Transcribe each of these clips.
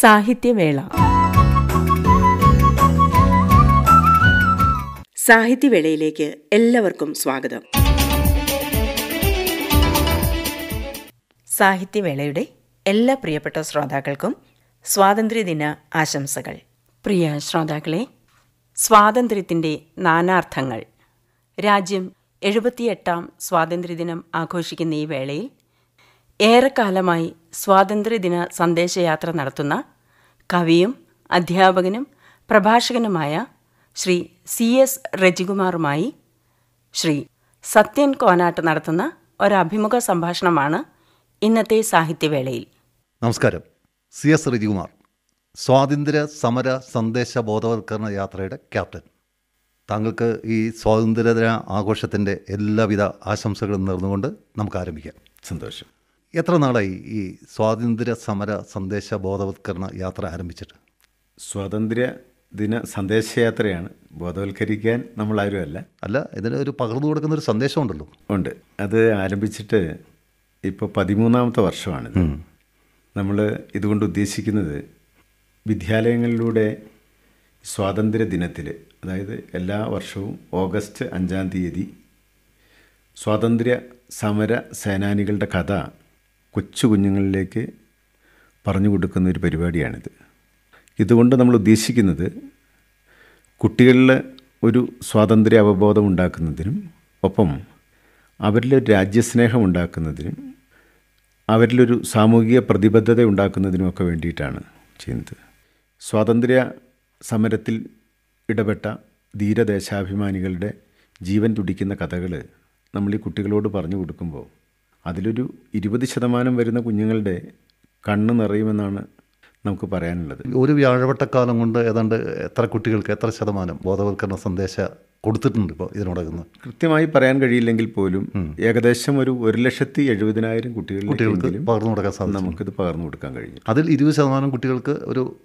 സാഹിത്യവേള. സാഹിത്യവേളയിലേക്ക് എല്ലാവർക്കും സ്വാഗതം. സാഹിത്യവേളയുടെ എല്ലാ പ്രിയപ്പെട്ട ശ്രോതാക്കൾക്കും സ്വാതന്ത്ര്യദിന ആശംസകൾ. പ്രിയ ശ്രോതാക്കളെ സ്വാതന്ത്ര്യത്തിന്റെ നാനാർത്ഥങ്ങൾ. രാജ്യം എഴുപത്തിയെട്ടാം സ്വാതന്ത്ര്യദിനം ആഘോഷിക്കുന്ന ഈ വേളയിൽ ഏറെക്കാലമായി സ്വാതന്ത്ര്യദിന സന്ദേശയാത്ര നടത്തുന്ന കവിയും അധ്യാപകനും പ്രഭാഷകനുമായ ശ്രീ സി എസ് രജികുമാറുമായി ശ്രീ സത്യൻ കോനാട്ട് നടത്തുന്ന ഒരഭിമുഖ സംഭാഷണമാണ് ഇന്നത്തെ സാഹിത്യവേളയിൽ. നമസ്കാരം. സി എസ് രജികുമാർ സ്വാതന്ത്ര്യ സമര സന്ദേശ ബോധവൽക്കരണ യാത്രയുടെ ക്യാപ്റ്റൻ. താങ്കൾക്ക് ഈ സ്വാതന്ത്ര്യദിന ആഘോഷത്തിന്റെ എല്ലാവിധ ആശംസകളും നേർന്നുകൊണ്ട് നമുക്ക് ആരംഭിക്കാം. സന്തോഷം. എത്ര നാളായി ഈ സ്വാതന്ത്ര്യ സമര സന്ദേശ ബോധവത്കരണ യാത്ര ആരംഭിച്ചിട്ട്? സ്വാതന്ത്ര്യ ദിന സന്ദേശയാത്രയാണ്. ബോധവൽക്കരിക്കാൻ നമ്മളാരും അല്ല. അല്ല ഇതിന് ഒരു പകർന്നു കൊടുക്കുന്ന ഒരു സന്ദേശമുണ്ടല്ലോ. ഉണ്ട്. അത് ആരംഭിച്ചിട്ട് ഇപ്പോൾ പതിമൂന്നാമത്തെ വർഷമാണിത്. നമ്മൾ ഇതുകൊണ്ട് ഉദ്ദേശിക്കുന്നത് വിദ്യാലയങ്ങളിലൂടെ സ്വാതന്ത്ര്യ ദിനത്തിൽ അതായത് എല്ലാ വർഷവും ഓഗസ്റ്റ് അഞ്ചാം തീയതി സ്വാതന്ത്ര്യ സമര സേനാനികളുടെ കഥ കൊച്ചു കുഞ്ഞുങ്ങളിലേക്ക് പറഞ്ഞു കൊടുക്കുന്ന ഒരു പരിപാടിയാണിത്. ഇതുകൊണ്ട് നമ്മൾ ഉദ്ദേശിക്കുന്നത് കുട്ടികളിൽ ഒരു സ്വാതന്ത്ര്യ അവബോധം ഉണ്ടാക്കുന്നതിനും ഒപ്പം അവരിലൊരു രാജ്യസ്നേഹം ഉണ്ടാക്കുന്നതിനും അവരിലൊരു സാമൂഹിക പ്രതിബദ്ധത ഉണ്ടാക്കുന്നതിനുമൊക്കെ വേണ്ടിയിട്ടാണ് ചെയ്യുന്നത്. സ്വാതന്ത്ര്യ സമരത്തിൽ ഇടപെട്ട ധീരദേശാഭിമാനികളുടെ ജീവൻ തുടിക്കുന്ന കഥകൾ നമ്മൾ ഈ കുട്ടികളോട് പറഞ്ഞു കൊടുക്കുമ്പോൾ അതിലൊരു ഇരുപത് ശതമാനം വരുന്ന കുഞ്ഞുങ്ങളുടെ കണ്ണ് നിറയുമെന്നാണ് നമുക്ക് പറയാനുള്ളത്. ഒരു വ്യാഴവട്ടക്കാലം കൊണ്ട് ഏതാണ്ട് എത്ര കുട്ടികൾക്ക് എത്ര ശതമാനം ബോധവൽക്കരണ സന്ദേശ കൊടുത്തിട്ടുണ്ട് ഇപ്പോൾ ഇതിനോടകം? കൃത്യമായി പറയാൻ കഴിയില്ലെങ്കിൽ പോലും ഏകദേശം ഒരു ഒരു ലക്ഷത്തി എഴുപതിനായിരം കുട്ടികൾ കുട്ടികൾക്ക് പകർന്നു കൊടുക്കാൻ സാധിക്കും നമുക്കിത് പകർന്നു കൊടുക്കാൻ കഴിഞ്ഞു. അതിൽ ഇരുപത് ശതമാനം കുട്ടികൾക്ക് ഒരു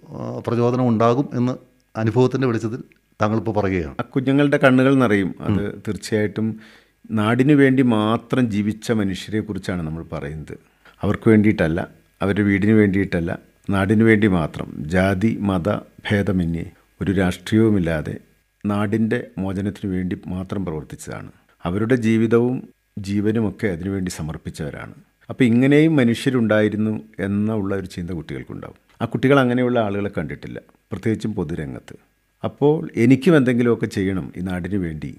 പ്രചോദനം ഉണ്ടാകും എന്ന് അനുഭവത്തിന്റെ വെളിച്ചത്തിൽ താങ്കളിപ്പോൾ പറയുകയാണ്. ആ കുഞ്ഞുങ്ങളുടെ കണ്ണുകൾ നിറയും. അത് തീർച്ചയായിട്ടും നാടിനു വേണ്ടി മാത്രം ജീവിച്ച മനുഷ്യരെക്കുറിച്ചാണ് നമ്മൾ പറയുന്നത്. അവർക്ക് വേണ്ടിയിട്ടല്ല അവരുടെ വീടിന് വേണ്ടിയിട്ടല്ല നാടിനു വേണ്ടി മാത്രം. ജാതി മത ഭേദമന്യേ ഒരു രാഷ്ട്രീയവുമില്ലാതെ നാടിന്റെ മോചനത്തിനു വേണ്ടി മാത്രം പ്രവർത്തിച്ചതാണ്. അവരുടെ ജീവിതവും ജീവനുമൊക്കെ അതിനുവേണ്ടി സമർപ്പിച്ചവരാണ്. അപ്പോൾ ഇങ്ങനെയും മനുഷ്യരുണ്ടായിരുന്നു എന്നുള്ള ഒരു ചിന്ത കുട്ടികൾക്കുണ്ടാവും. ആ കുട്ടികൾ അങ്ങനെയുള്ള ആളുകളെ കണ്ടിട്ടില്ല. പ്രത്യേകിച്ചും പൊതുരംഗത്ത്. അപ്പോൾ എനിക്കും എന്തെങ്കിലുമൊക്കെ ചെയ്യണം ഈ നാടിനു വേണ്ടി.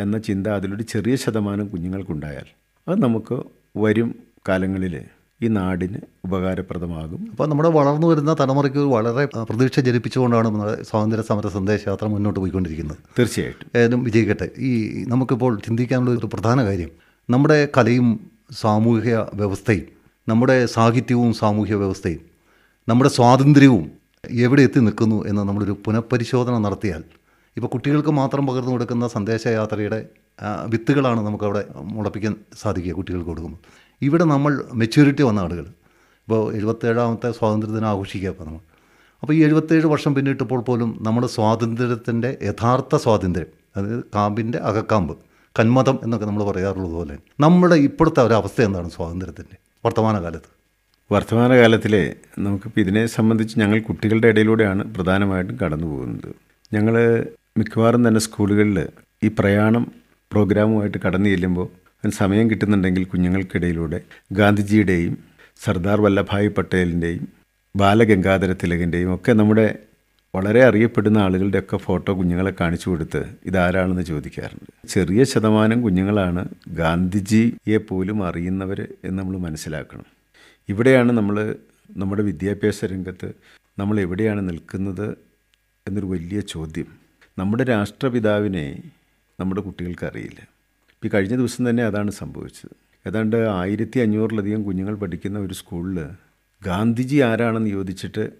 എന്ന ചിന്ത അതിലൊരു ചെറിയ ശതമാനം കുഞ്ഞുങ്ങൾക്കുണ്ടായാൽ അത് നമുക്ക് വരും കാലങ്ങളിൽ ഈ നാടിന് ഉപകാരപ്രദമാകും. അപ്പോൾ നമ്മുടെ വളർന്നു വരുന്ന തലമുറയ്ക്ക് വളരെ പ്രതീക്ഷ ജനിപ്പിച്ചുകൊണ്ടാണ് നമ്മുടെ സ്വാതന്ത്ര്യ സമര സന്ദേശയാത്ര മുന്നോട്ട് പോയിക്കൊണ്ടിരിക്കുന്നത്. തീർച്ചയായിട്ടും. ഏതും വിജയിക്കട്ടെ. ഈ നമുക്കിപ്പോൾ ചിന്തിക്കാനുള്ള ഒരു പ്രധാന കാര്യം. നമ്മുടെ കലയും സാമൂഹിക വ്യവസ്ഥയും നമ്മുടെ സാഹിത്യവും സാമൂഹ്യ വ്യവസ്ഥയും നമ്മുടെ സ്വാതന്ത്ര്യവും എവിടെ എത്തി നിൽക്കുന്നു എന്ന് നമ്മളൊരു പുനഃപരിശോധന നടത്തിയാൽ ഇപ്പോൾ കുട്ടികൾക്ക് മാത്രം പകർന്നു കൊടുക്കുന്ന സന്ദേശയാത്രയുടെ വിത്തുകളാണ് നമുക്കവിടെ മുളപ്പിക്കാൻ സാധിക്കുക കുട്ടികൾക്ക് കൊടുക്കുമ്പോൾ. ഇവിടെ നമ്മൾ മെച്യൂരിറ്റി വന്ന ആളുകൾ. ഇപ്പോൾ എഴുപത്തേഴാമത്തെ സ്വാതന്ത്ര്യദിനം ആഘോഷിക്കുക ഇപ്പോൾ നമ്മൾ. അപ്പോൾ ഈ എഴുപത്തേഴ് വർഷം പിന്നിട്ടപ്പോൾ പോലും നമ്മുടെ സ്വാതന്ത്ര്യത്തിന്റെ യഥാർത്ഥ സ്വാതന്ത്ര്യം അതായത് കാമ്പിന്റെ അകക്കാമ്പ് കന്മതം എന്നൊക്കെ നമ്മൾ പറയാറുള്ളത് പോലെ നമ്മുടെ ഇപ്പോഴത്തെ ഒരു അവസ്ഥ എന്താണ് സ്വാതന്ത്ര്യത്തിന്റെ വർത്തമാനകാലത്ത്? വർത്തമാനകാലത്തിലെ നമുക്കിപ്പോൾ ഇതിനെ സംബന്ധിച്ച് ഞങ്ങൾ കുട്ടികളുടെ ഇടയിലൂടെയാണ് പ്രധാനമായിട്ടും കടന്നു പോകുന്നത് ഞങ്ങൾ മിക്കവാറും തന്നെ സ്കൂളുകളിൽ ഈ പ്രയാണം പ്രോഗ്രാമുമായിട്ട് കടന്നു ചെല്ലുമ്പോൾ അതിന് സമയം കിട്ടുന്നുണ്ടെങ്കിൽ കുഞ്ഞുങ്ങൾക്കിടയിലൂടെ ഗാന്ധിജിയുടെയും സർദാർ വല്ലഭായ് പട്ടേലിന്റെയും ബാലഗംഗാധര തിലകന്റെയും ഒക്കെ നമ്മുടെ വളരെ അറിയപ്പെടുന്ന ആളുകളുടെയൊക്കെ ഫോട്ടോ കുഞ്ഞുങ്ങളെ കാണിച്ചു കൊടുത്ത് ഇതാരാണെന്ന് ചോദിക്കാറുണ്ട്. ചെറിയ ശതമാനം കുഞ്ഞുങ്ങളാണ് ഗാന്ധിജിയെ പോലും അറിയുന്നവർ എന്ന് നമ്മൾ മനസ്സിലാക്കണം. ഇവിടെയാണ് നമ്മൾ നമ്മുടെ വിദ്യാഭ്യാസ രംഗത്ത് നമ്മൾ എവിടെയാണ് നിൽക്കുന്നത് എന്നൊരു വലിയ ചോദ്യം. നമ്മുടെ രാഷ്ട്രപിതാവിനെ നമ്മുടെ കുട്ടികൾക്കറിയില്ല ഈ കഴിഞ്ഞ ദിവസം തന്നെ അതാണ് സംഭവിച്ചത്. ഏതാണ്ട് ആയിരത്തി അഞ്ഞൂറിലധികം കുഞ്ഞുങ്ങൾ പഠിക്കുന്ന ഒരു സ്കൂളിൽ ഗാന്ധിജി ആരാണെന്ന് ചോദിച്ചിട്ട്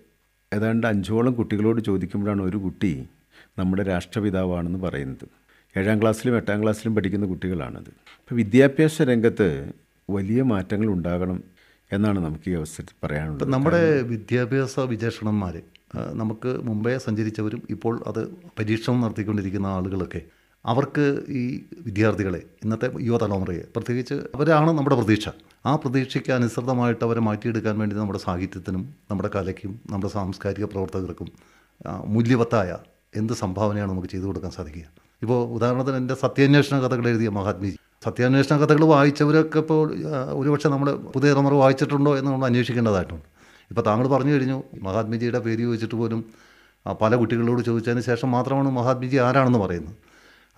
ഏതാണ്ട് അഞ്ചോളം കുട്ടികളോട് ചോദിക്കുമ്പോഴാണ് ഒരു കുട്ടി നമ്മുടെ രാഷ്ട്രപിതാവാണെന്ന് പറയുന്നത്. ഏഴാം ക്ലാസ്സിലും എട്ടാം ക്ലാസ്സിലും പഠിക്കുന്ന കുട്ടികളാണത്. അപ്പോൾ വിദ്യാഭ്യാസ രംഗത്ത് വലിയ മാറ്റങ്ങൾ ഉണ്ടാകണം എന്നാണ് നമുക്ക് ഈ അവസരത്തിൽ പറയാനുള്ളത്. നമ്മുടെ വിദ്യാഭ്യാസ വിചക്ഷണന്മാർ നമുക്ക് മുമ്പേ സഞ്ചരിച്ചവരും ഇപ്പോൾ അത് പരീക്ഷണം നടത്തിക്കൊണ്ടിരിക്കുന്ന ആളുകളൊക്കെ. അവർക്ക് ഈ വിദ്യാർത്ഥികളെ ഇന്നത്തെ യുവതലമുറയെ പ്രത്യേകിച്ച് അവരാണ് നമ്മുടെ പ്രതീക്ഷ. ആ പ്രതീക്ഷയ്ക്ക് അനുസൃതമായിട്ട് അവരെ മാറ്റിയെടുക്കാൻ വേണ്ടി നമ്മുടെ സാഹിത്യത്തിനും നമ്മുടെ കലയ്ക്കും നമ്മുടെ സാംസ്കാരിക പ്രവർത്തകർക്കും മൂല്യവത്തായ എന്ത് സംഭാവനയാണ് നമുക്ക് ചെയ്തു കൊടുക്കാൻ സാധിക്കുക. ഇപ്പോൾ ഉദാഹരണത്തിന് എന്റെ സത്യാന്വേഷണ കഥകൾ എഴുതിയ മഹാത്മിജി സത്യാന്വേഷണ കഥകൾ വായിച്ചവരൊക്കെ ഇപ്പോൾ ഒരുപക്ഷെ നമ്മൾ പുതിയ തലമുറ വായിച്ചിട്ടുണ്ടോ എന്ന് നമ്മൾ അന്വേഷിക്കേണ്ടതായിട്ടുണ്ട്. ഇപ്പോൾ താങ്കൾ പറഞ്ഞു കഴിഞ്ഞു മഹാത്മജിയുടെ പേര് ചോദിച്ചിട്ട് പോലും പല കുട്ടികളോട് ചോദിച്ചതിന് ശേഷം മാത്രമാണ് മഹാത്മജി ആരാണെന്ന് പറയുന്നത്.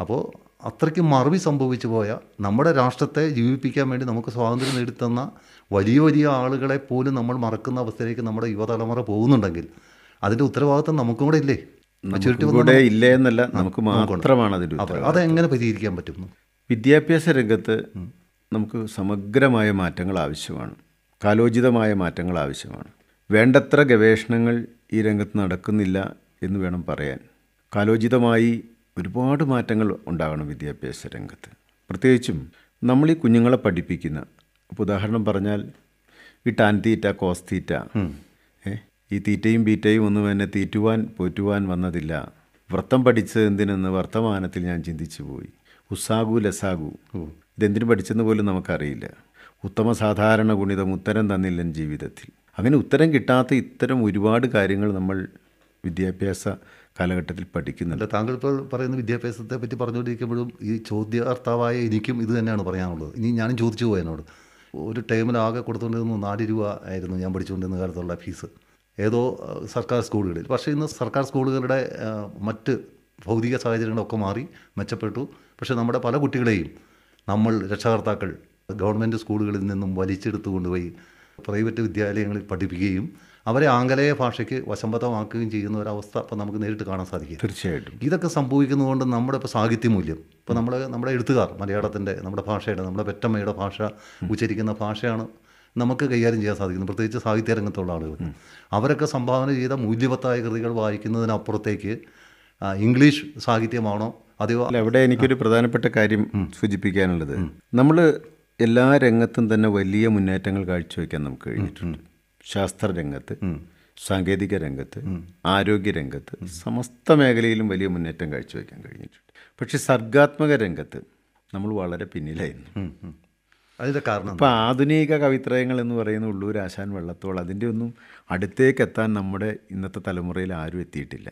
അപ്പോൾ അത്രയ്ക്ക് മറവി സംഭവിച്ചു പോയ നമ്മുടെ രാഷ്ട്രത്തെ ജീവിപ്പിക്കാൻ വേണ്ടി നമുക്ക് സ്വാതന്ത്ര്യം നേടിത്തന്ന വലിയ വലിയ ആളുകളെ പോലും നമ്മൾ മറക്കുന്ന അവസ്ഥയിലേക്ക് നമ്മുടെ യുവതലമുറ പോകുന്നുണ്ടെങ്കിൽ അതിന്റെ ഉത്തരവാദിത്തം നമുക്കും കൂടെ ഇല്ലേ? മെച്ചൂരിറ്റി ഇല്ല എന്നല്ല നമുക്ക് മാത്രമാണ് അതിന്റെ അതെങ്ങനെ പരിഹരിക്കാൻ പറ്റും? വിദ്യാഭ്യാസ രംഗത്ത് നമുക്ക് സമഗ്രമായ മാറ്റങ്ങൾ ആവശ്യമാണ്. കാലോചിതമായ മാറ്റങ്ങൾ ആവശ്യമാണ്. വേണ്ടത്ര ഗവേഷണങ്ങൾ ഈ രംഗത്ത് നടക്കുന്നില്ല എന്ന് വേണം പറയാൻ. കാലോചിതമായി ഒരുപാട് മാറ്റങ്ങൾ ഉണ്ടാകണം വിദ്യാഭ്യാസ രംഗത്ത്. പ്രത്യേകിച്ചും നമ്മൾ ഈ കുഞ്ഞുങ്ങളെ പഠിപ്പിക്കുന്ന ഇപ്പോൾ ഉദാഹരണം പറഞ്ഞാൽ ഈ ടാൻ തീറ്റ കോസ് തീറ്റ ഏ, ഈ തീറ്റയും ബീറ്റയും ഒന്നും എന്നെ തീറ്റുവാൻ പോറ്റുവാൻ വന്നതില്ല. വ്രത്തം പഠിച്ചത് എന്തിനെന്ന് വർത്തമാനത്തിൽ ഞാൻ ചിന്തിച്ചു പോയി. ഉസാഗു ലസാഗു ഇതെന്തിനു പഠിച്ചെന്ന് പോലും നമുക്കറിയില്ല. ഉത്തമ സാധാരണ ഗുണിതം ഉത്തരം തന്നില്ലൻ ജീവിതത്തിൽ. അങ്ങനെ ഉത്തരം കിട്ടാത്ത ഇത്തരം ഒരുപാട് കാര്യങ്ങൾ നമ്മൾ വിദ്യാഭ്യാസ കാലഘട്ടത്തിൽ പഠിക്കുന്നുണ്ട്. താങ്കൾ ഇപ്പോൾ പറയുന്ന വിദ്യാഭ്യാസത്തെ പറ്റി പറഞ്ഞുകൊണ്ടിരിക്കുമ്പോഴും ഈ ചോദ്യാർത്ഥവായ എനിക്കും ഇത് തന്നെയാണ് പറയാനുള്ളത്. ഇനി ഞാനും ചോദിച്ചു പോയി എന്നോട്. ഒരു ടൈമിലാകെ കൊടുത്തുകൊണ്ടിരുന്നു നാല് രൂപ ആയിരുന്നു ഞാൻ പഠിച്ചുകൊണ്ടിരുന്ന കാലത്തുള്ള ഫീസ്. ഏതോ സർക്കാർ സ്കൂളുകളിൽ. പക്ഷേ ഇന്ന് സർക്കാർ സ്കൂളുകളുടെ മറ്റ് ഭൗതിക സാഹചര്യങ്ങളൊക്കെ മാറി മെച്ചപ്പെട്ടു. പക്ഷേ നമ്മുടെ പല കുട്ടികളെയും നമ്മൾ രക്ഷകർത്താക്കൾ ഗവൺമെന്റ് സ്കൂളുകളിൽ നിന്നും വലിച്ചെടുത്തു കൊണ്ടുപോയി പ്രൈവറ്റ് വിദ്യാലയങ്ങളിൽ പഠിപ്പിക്കുകയും അവരെ ആംഗലേയ ഭാഷയ്ക്ക് വശംബദ്ധമാക്കുകയും ചെയ്യുന്ന ഒരവസ്ഥ ഇപ്പം നമുക്ക് നേരിട്ട് കാണാൻ സാധിക്കും. തീർച്ചയായിട്ടും. ഇതൊക്കെ സംഭവിക്കുന്നതുകൊണ്ട് നമ്മുടെ ഇപ്പോൾ സാഹിത്യമൂല്യം ഇപ്പോൾ നമ്മൾ നമ്മുടെ എഴുത്തുകാർ മലയാളത്തിന്റെ നമ്മുടെ ഭാഷയുടെ നമ്മുടെ പെറ്റമ്മയുടെ ഭാഷ ഉച്ചരിക്കുന്ന ഭാഷയാണ് നമുക്ക് കൈകാര്യം ചെയ്യാൻ സാധിക്കുന്നത്. പ്രത്യേകിച്ച് സാഹിത്യ രംഗത്തുള്ള ആളുകൾ അവരൊക്കെ സംഭാവന ചെയ്ത മൂല്യവത്തായ കൃതികൾ വായിക്കുന്നതിനപ്പുറത്തേക്ക് ഇംഗ്ലീഷ് സാഹിത്യമാണോ? അതെയോ അല്ല അവിടെ എനിക്കൊരു പ്രധാനപ്പെട്ട കാര്യം സൂചിപ്പിക്കാനുള്ളത്. നമ്മൾ എല്ലാ രംഗത്തും തന്നെ വലിയ മുന്നേറ്റങ്ങൾ കാഴ്ചവെക്കാൻ നമുക്ക് കഴിഞ്ഞിട്ടുണ്ട്. ശാസ്ത്ര രംഗത്ത് സാങ്കേതിക രംഗത്ത് ആരോഗ്യ രംഗത്ത് സമസ്ത മേഖലയിലും വലിയ മുന്നേറ്റം കാഴ്ചവെക്കാൻ കഴിഞ്ഞിട്ടുണ്ട്. പക്ഷേ സർഗാത്മക രംഗത്ത് നമ്മൾ വളരെ പിന്നിലായിരുന്നു. അതിന്റെ കാരണം ഇപ്പോൾ ആധുനിക കവിത്രയങ്ങൾ എന്ന് പറയുന്ന ഉള്ളൂർ ആശാൻ വെള്ളത്തോൾ അതിന്റെ ഒന്നും അടുത്തേക്ക് എത്താൻ നമ്മുടെ ഇന്നത്തെ തലമുറയിൽ ആരും എത്തിയിട്ടില്ല.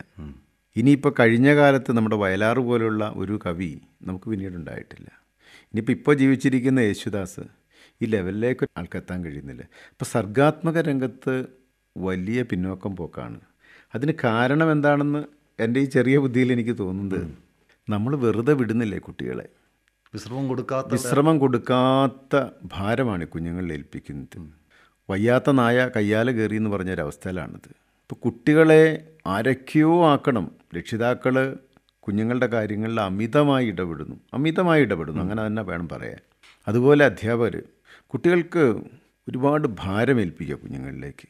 ഇനിയിപ്പോൾ കഴിഞ്ഞ കാലത്ത് നമ്മുടെ വയലാർ പോലുള്ള ഒരു കവി നമുക്ക് പിന്നീട് ഉണ്ടായിട്ടില്ല. ഇനിയിപ്പോൾ ഇപ്പോൾ ജീവിച്ചിരിക്കുന്ന യേശുദാസ് ഈ ലെവലിലേക്ക് ആൾക്ക് എത്താൻ കഴിയുന്നില്ല. ഇപ്പോൾ സർഗാത്മക രംഗത്ത് വലിയ പിന്നോക്കം പോക്കാണ്. അതിന് കാരണം എന്താണെന്ന് എന്റെ ഈ ചെറിയ ബുദ്ധിയിൽ എനിക്ക് തോന്നുന്നത് നമ്മൾ വെറുതെ വിടുന്നില്ലേ കുട്ടികളെ? വിശ്രമം കൊടുക്കാത്ത വിശ്രമം കൊടുക്കാത്ത ഭാരമാണ് കുഞ്ഞുങ്ങളിൽ ഏൽപ്പിക്കുന്നത്. വയ്യാത്ത നായ കയ്യാല കയറി എന്ന് പറഞ്ഞൊരവസ്ഥയിലാണിത്. ഇപ്പോൾ കുട്ടികളെ ആരൊക്കെയോ ആക്കണം. രക്ഷിതാക്കൾ കുഞ്ഞുങ്ങളുടെ കാര്യങ്ങളിൽ അമിതമായി ഇടപെടുന്നു. അമിതമായി ഇടപെടുന്നു. അങ്ങനെ തന്നെ വേണം പറയാൻ. അതുപോലെ അധ്യാപകർ കുട്ടികൾക്ക് ഒരുപാട് ഭാരമേൽപ്പിക്കുക കുഞ്ഞുങ്ങളിലേക്ക്.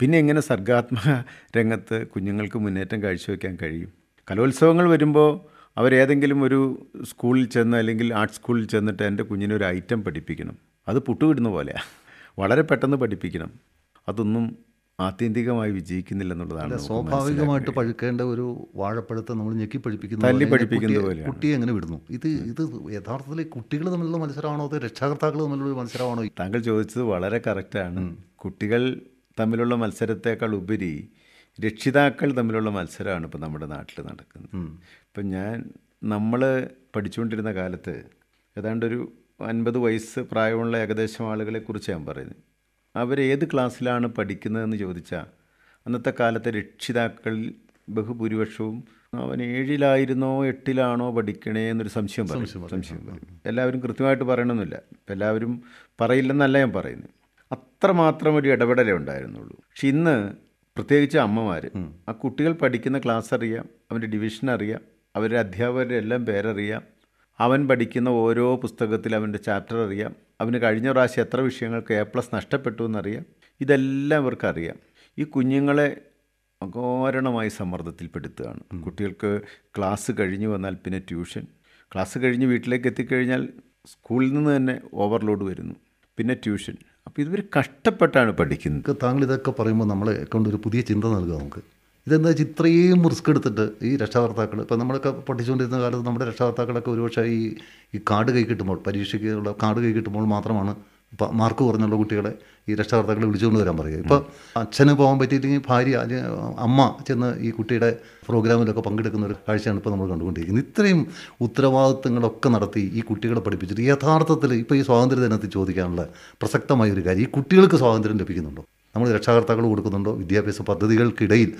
പിന്നെ എങ്ങനെ സർഗാത്മക രംഗത്ത് കുഞ്ഞുങ്ങൾക്ക് മുന്നേറ്റം കാഴ്ചവെക്കാൻ കഴിയും? കലോത്സവങ്ങൾ വരുമ്പോൾ അവരേതെങ്കിലും ഒരു സ്കൂളിൽ ചെന്ന് അല്ലെങ്കിൽ ആർട്ട് സ്കൂളിൽ ചെന്നിട്ട് എന്റെ കുഞ്ഞിനൊരു ഐറ്റം പഠിപ്പിക്കണം. അത് പുട്ടുവിടുന്ന പോലെയാണ് വളരെ പെട്ടെന്ന് പഠിപ്പിക്കണം. അതൊന്നും ആത്യന്തികമായി വിജയിക്കുന്നില്ലെന്നുള്ളതാണ് സ്വാഭാവികമായിട്ട് പഴുക്കേണ്ട ഒരു വാഴപ്പഴത്തെ നമ്മൾ ഞെക്കി പഠിപ്പിക്കുന്ന കുട്ടിയെ എങ്ങനെ വിടുന്നു. ഇത് ഇത് യഥാർത്ഥത്തിൽ കുട്ടികൾ തമ്മിലുള്ള മത്സരമാണോ അതോ രക്ഷാകർത്താക്കൾ തമ്മിലുള്ള ഒരു മത്സരമാണോ? താങ്കൾ ചോദിച്ചത് വളരെ കറക്റ്റാണ് കുട്ടികൾ തമ്മിലുള്ള മത്സരത്തേക്കാൾ ഉപരി രക്ഷിതാക്കൾ തമ്മിലുള്ള മത്സരമാണ് ഇപ്പോൾ നമ്മുടെ നാട്ടിൽ നടക്കുന്നത്. ഇപ്പം ഞാൻ നമ്മൾ പഠിച്ചുകൊണ്ടിരുന്ന കാലത്ത് ഏതാണ്ടൊരു അൻപത് വയസ്സ് പ്രായമുള്ള ഏകദേശം ആളുകളെക്കുറിച്ച് ഞാൻ പറയുന്നത്. അവരേത് ക്ലാസ്സിലാണ് പഠിക്കുന്നതെന്ന് ചോദിച്ചാൽ അന്നത്തെ കാലത്തെ രക്ഷിതാക്കളിൽ ബഹുഭൂരിപക്ഷവും അവൻ ഏഴിലായിരുന്നോ എട്ടിലാണോ പഠിക്കണേ എന്നൊരു സംശയം പറയും. സംശയം പറയും. എല്ലാവരും കൃത്യമായിട്ട് പറയണമെന്നില്ല എല്ലാവരും പറയില്ലെന്നല്ല ഞാൻ പറയുന്നത്. അത്രമാത്രം ഒരു ഇടപെടലേ ഉണ്ടായിരുന്നുള്ളൂ. പക്ഷെ ഇന്ന് പ്രത്യേകിച്ച് അമ്മമാർ ആ കുട്ടികൾ പഠിക്കുന്ന ക്ലാസ് അറിയാം അവന്റെ ഡിവിഷൻ അറിയാം അവരുടെ അധ്യാപകരുടെ എല്ലാം പേരറിയാം അവൻ പഠിക്കുന്ന ഓരോ പുസ്തകത്തിൽ അവന്റെ ചാപ്റ്റർ അറിയാം അവന് കഴിഞ്ഞ പ്രാവശ്യം എത്ര വിഷയങ്ങൾക്ക് എ പ്ലസ് നഷ്ടപ്പെട്ടു എന്നറിയാം. ഇതെല്ലാം ഇവർക്കറിയാം. ഈ കുഞ്ഞുങ്ങളെ അഘോരണമായി സമ്മർദ്ദത്തിൽപ്പെടുത്തുകയാണ്. കുട്ടികൾക്ക് ക്ലാസ് കഴിഞ്ഞ് വന്നാൽ പിന്നെ ട്യൂഷൻ. ക്ലാസ് കഴിഞ്ഞ് വീട്ടിലേക്ക് എത്തിക്കഴിഞ്ഞാൽ സ്കൂളിൽ നിന്ന് തന്നെ ഓവർലോഡ് വരുന്നു. പിന്നെ ട്യൂഷൻ. അപ്പോൾ ഇതുവരെ കഷ്ടപ്പെട്ടാണ് പഠിക്കുന്നത്. താങ്കൾ ഇതൊക്കെ പറയുമ്പോൾ നമ്മളെ കൊണ്ട് ഒരു പുതിയ ചിന്ത നൽകുക നമുക്ക്. ഇതെന്താ വെച്ചാൽ ഇത്രയും റിസ്ക് എടുത്തിട്ട് ഈ രക്ഷാകർത്താക്കൾ ഇപ്പം നമ്മളൊക്കെ പഠിച്ചുകൊണ്ടിരുന്ന കാലത്ത് നമ്മുടെ രക്ഷാകർത്താക്കളൊക്കെ ഒരുപക്ഷെ ഈ ഈ കാർഡ് കൈ കിട്ടുമ്പോൾ പരീക്ഷയ്ക്കുള്ള കാർഡ് കൈ കിട്ടുമ്പോൾ മാത്രമാണ് മാർക്ക് കുറഞ്ഞുള്ള കുട്ടികളെ ഈ രക്ഷാകർത്താക്കളെ വിളിച്ചുകൊണ്ട് വരാൻ പറയുക. ഇപ്പോൾ അച്ഛന് പോകാൻ പറ്റിയില്ലെങ്കിൽ ഭാര്യ അമ്മ ചെന്ന് ഈ കുട്ടിയുടെ പ്രോഗ്രാമിലൊക്കെ പങ്കെടുക്കുന്ന ഒരു കാഴ്ചയാണ് ഇപ്പോൾ നമ്മൾ കണ്ടുകൊണ്ടിരിക്കുന്നത്. ഇത്രയും ഉത്തരവാദിത്തങ്ങളൊക്കെ നടത്തി ഈ കുട്ടികളെ പഠിപ്പിച്ചിട്ട് യഥാർത്ഥത്തിൽ ഇപ്പോൾ ഈ സ്വാതന്ത്ര്യ ദിനത്തിൽ ചോദിക്കാനുള്ള പ്രസക്തമായ ഒരു കാര്യം ഈ കുട്ടികൾക്ക് സ്വാതന്ത്ര്യം ലഭിക്കുന്നുണ്ടോ? നമ്മൾ രക്ഷാകർത്താക്കൾ കൊടുക്കുന്നുണ്ടോ? വിദ്യാഭ്യാസ പദ്ധതികൾക്കിടയിൽ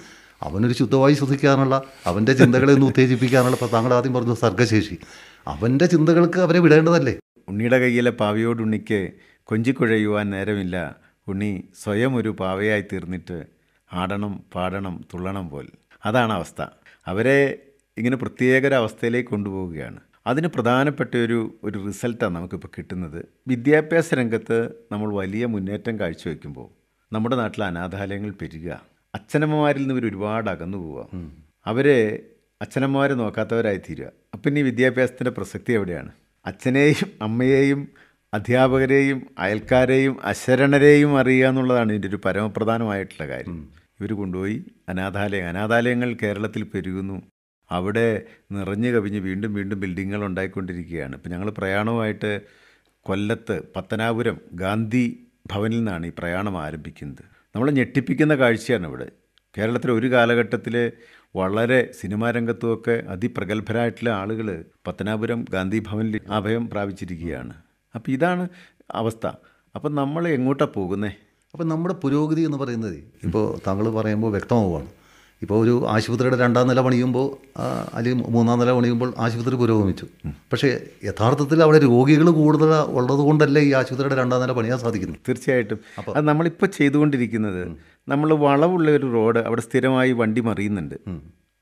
അവനൊരു ശുദ്ധവായു ശ്വസിക്കാനുള്ള അവന്റെ ചിന്തകളെ ഒന്ന് ഉത്തേജിപ്പിക്കാനുള്ള ഇപ്പോൾ താങ്കൾ ആദ്യം പറഞ്ഞു സർഗശേഷി. അവന്റെ ചിന്തകൾക്ക് അവരെ വിടേണ്ടതല്ലേ? ഉണ്ണിയുടെ കയ്യിലെ പാവയോട് ഉണ്ണിക്ക് കൊഞ്ചിക്കുഴയുവാൻ നേരമില്ല. ഉണ്ണി സ്വയം ഒരു പാവയായി തീർന്നിട്ട് ആടണം പാടണം തുള്ളണം പോൽ. അതാണ് അവസ്ഥ. അവരെ ഇങ്ങനെ പ്രത്യേകരവസ്ഥയിലേക്ക് കൊണ്ടുപോവുകയാണ്. അതിന് പ്രധാനപ്പെട്ട ഒരു ഒരു റിസൾട്ടാണ് നമുക്കിപ്പോൾ കിട്ടുന്നത്. വിദ്യാഭ്യാസ രംഗത്ത് നമ്മൾ വലിയ മുന്നേറ്റം കാഴ്ചവെക്കുമ്പോൾ നമ്മുടെ നാട്ടിലെ അനാഥാലയങ്ങൾ പെരുക അച്ഛനമ്മമാരിൽ നിന്ന് ഇവർ ഒരുപാട് അകന്നു പോവുക. അവരെ അച്ഛനമ്മമാരെ നോക്കാത്തവരായി തീരുക. അപ്പം ഈ വിദ്യാഭ്യാസത്തിന്റെ പ്രസക്തി എവിടെയാണ്? അച്ഛനെയും അമ്മയെയും അധ്യാപകരെയും അയൽക്കാരെയും അശരണരെയും അറിയുക എന്നുള്ളതാണ് ഇതിന്റെ ഒരു പരമപ്രധാനമായിട്ടുള്ള കാര്യം. ഇവർ കൊണ്ടുപോയി അനാഥാലയം അനാഥാലയങ്ങൾ കേരളത്തിൽ പെരുകുന്നു. അവിടെ നിറഞ്ഞു കവിഞ്ഞ് വീണ്ടും വീണ്ടും ബിൽഡിങ്ങുകൾ ഉണ്ടായിക്കൊണ്ടിരിക്കുകയാണ്. ഇപ്പം ഞങ്ങൾ പ്രയാണവുമായിട്ട് കൊല്ലത്ത് പത്തനാപുരം ഗാന്ധി ഭവനിൽ നിന്നാണ് ഈ പ്രയാണം ആരംഭിക്കുന്നത്. നമ്മളെ ഞെട്ടിപ്പിക്കുന്ന കാഴ്ചയാണ് ഇവിടെ. കേരളത്തിലെ ഒരു കാലഘട്ടത്തിൽ വളരെ സിനിമാ രംഗത്തുമൊക്കെ അതിപ്രഗത്ഭരായിട്ടുള്ള ആളുകൾ പത്തനാപുരം ഗാന്ധി ഭവനിൽ അഭയം പ്രാപിച്ചിരിക്കുകയാണ്. അപ്പോൾ ഇതാണ് അവസ്ഥ. അപ്പം നമ്മൾ എങ്ങോട്ടാണ് പോകുന്നത് അപ്പം നമ്മുടെ പുരോഗതി എന്ന് പറയുന്നത് ഇപ്പോൾ താങ്കൾ പറയുമ്പോൾ വ്യക്തമാവുകയാണ് ഇപ്പോൾ ഒരു ആശുപത്രിയുടെ രണ്ടാം നില പണിയുമ്പോൾ അല്ലെങ്കിൽ മൂന്നാം നില പണിയുമ്പോൾ ആശുപത്രി പുരോഗമിച്ചു. പക്ഷേ യഥാർത്ഥത്തിൽ അവിടെ രോഗികൾ കൂടുതൽ ഉള്ളത് കൊണ്ടല്ലേ ഈ ആശുപത്രിയുടെ രണ്ടാം നില പണിയാൻ സാധിക്കുന്നു തീർച്ചയായിട്ടും. അപ്പോൾ അത് നമ്മളിപ്പോൾ ചെയ്തുകൊണ്ടിരിക്കുന്നത് നമ്മൾ വളവുള്ള ഒരു റോഡ് അവിടെ സ്ഥിരമായി വണ്ടി മറിയുന്നുണ്ട്.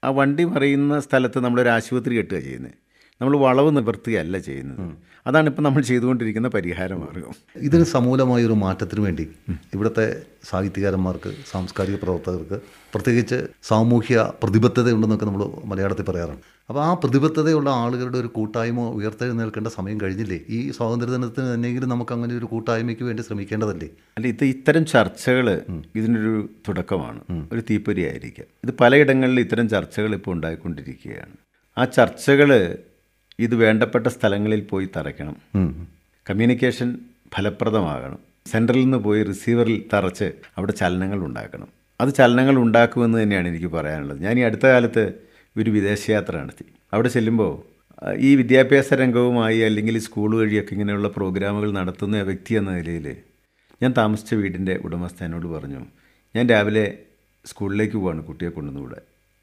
ആ വണ്ടി മറിയുന്ന സ്ഥലത്ത് നമ്മളൊരു ആശുപത്രി കെട്ടുക ചെയ്യുന്നത്. നമ്മൾ വളവ് നിവർത്തുകയല്ല ചെയ്യുന്നത്. അതാണ് ഇപ്പം നമ്മൾ ചെയ്തുകൊണ്ടിരിക്കുന്ന പരിഹാര മാർഗം. ഇതിന് സമൂലമായൊരു മാറ്റത്തിന് വേണ്ടി ഇവിടുത്തെ സാഹിത്യകാരന്മാർക്ക് സാംസ്കാരിക പ്രവർത്തകർക്ക് പ്രത്യേകിച്ച് സാമൂഹ്യ പ്രതിബദ്ധതയുണ്ടെന്നൊക്കെ നമ്മൾ മലയാളത്തിൽ പറയാറുണ്ട്. അപ്പോൾ ആ പ്രതിബദ്ധതയുള്ള ആളുകളുടെ ഒരു കൂട്ടായ്മ ഉയർത്തെഴുന്നേൽക്കേണ്ട സമയം കഴിഞ്ഞില്ലേ? ഈ സ്വാതന്ത്ര്യദിനത്തിന് തന്നെയെങ്കിലും നമുക്ക് അങ്ങനെ ഒരു കൂട്ടായ്മയ്ക്ക് വേണ്ടി ശ്രമിക്കേണ്ടതല്ലേ? അല്ല ഇത് ഇത്തരം ചർച്ചകൾ ഇതിനൊരു തുടക്കമാണ്. ഒരു തീപ്പൊരി ആയിരിക്കാം. ഇത് പലയിടങ്ങളിൽ ഇത്തരം ചർച്ചകൾ ഇപ്പോൾ ഉണ്ടായിക്കൊണ്ടിരിക്കുകയാണ്. ആ ചർച്ചകൾ ഇത് വേണ്ടപ്പെട്ട സ്ഥലങ്ങളിൽ പോയി തറയ്ക്കണം. കമ്മ്യൂണിക്കേഷൻ ഫലപ്രദമാകണം. സെൻട്രലിൽ നിന്ന് പോയി റിസീവറിൽ തറച്ച് അവിടെ ചലനങ്ങൾ ഉണ്ടാക്കണം. അത് ചലനങ്ങൾ ഉണ്ടാക്കുമെന്ന് തന്നെയാണ് എനിക്ക് പറയാനുള്ളത്. ഞാൻ ഈ അടുത്ത കാലത്ത് ഒരു വിദേശയാത്ര നടത്തി. അവിടെ ചെല്ലുമ്പോൾ ഈ വിദ്യാഭ്യാസ രംഗവുമായി അല്ലെങ്കിൽ സ്കൂൾ വഴിയൊക്കെ ഇങ്ങനെയുള്ള പ്രോഗ്രാമുകൾ നടത്തുന്ന വ്യക്തി എന്ന നിലയിൽ ഞാൻ താമസിച്ച വീടിന്റെ ഉടമസ്ഥ എന്നോട് പറഞ്ഞു ഞാൻ രാവിലെ സ്കൂളിലേക്ക് പോവാണ് കുട്ടിയെ കൊണ്ടുവന്നുകൂടെ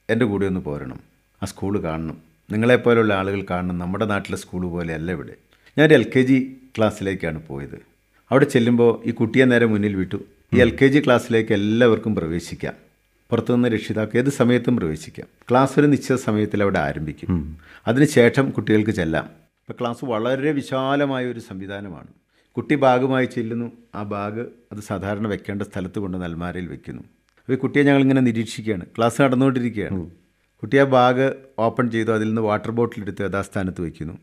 എന്റെ കൂടെ ഒന്ന് പോരണം. ആ സ്കൂൾ കാണണം. നിങ്ങളെപ്പോലുള്ള ആളുകൾ കാണണം നമ്മുടെ നാട്ടിലെ സ്കൂൾ പോലെയല്ല ഇവിടെ. ഞാൻ എൽ കെ ജി ക്ലാസ്സിലേക്കാണ് പോയത്. അവിടെ ചെല്ലുമ്പോൾ ഈ കുട്ടിയെ നേരെ മുന്നിൽ വിട്ടു. ഈ എൽ കെ ജി ക്ലാസ്സിലേക്ക് എല്ലാവർക്കും പ്രവേശിക്കാം. പുറത്തുനിന്ന് രക്ഷിതാക്കൾ ഏത് സമയത്തും പ്രവേശിക്കാം. ക്ലാസ് ഒരു നിശ്ചിത സമയത്തിൽ അവിടെ ആരംഭിക്കും. അതിനുശേഷം കുട്ടികൾക്ക് ചെല്ലാം. ഇപ്പോൾ ക്ലാസ് വളരെ വിശാലമായ ഒരു സംവിധാനമാണ്. കുട്ടി ബാഗുമായി ചെല്ലുന്നു. ആ ബാഗ് അത് സാധാരണ വെക്കേണ്ട സ്ഥലത്ത് കൊണ്ട് നൽമാരയിൽ വെക്കുന്നു. അപ്പോൾ ഈ കുട്ടിയെ ഞങ്ങളിങ്ങനെ നിരീക്ഷിക്കുകയാണ്. ക്ലാസ് നടന്നുകൊണ്ടിരിക്കുകയാണ്. കുട്ടി ആ ബാഗ് ഓപ്പൺ ചെയ്തു അതിൽ നിന്ന് വാട്ടർ ബോട്ടിൽ എടുത്ത് യഥാസ്ഥാനത്ത് വയ്ക്കുന്നു